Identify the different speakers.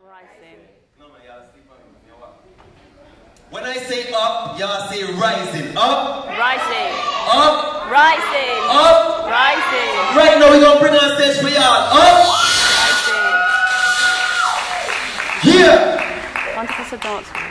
Speaker 1: Rising.
Speaker 2: When I say up, y'all say rising. Up,
Speaker 1: Rising.
Speaker 2: up,
Speaker 1: Rising.
Speaker 2: up.
Speaker 1: Rising.
Speaker 2: Right now we're gonna bring on stage for y'all. Up,
Speaker 1: Rising.
Speaker 2: here.
Speaker 1: Wonderful dance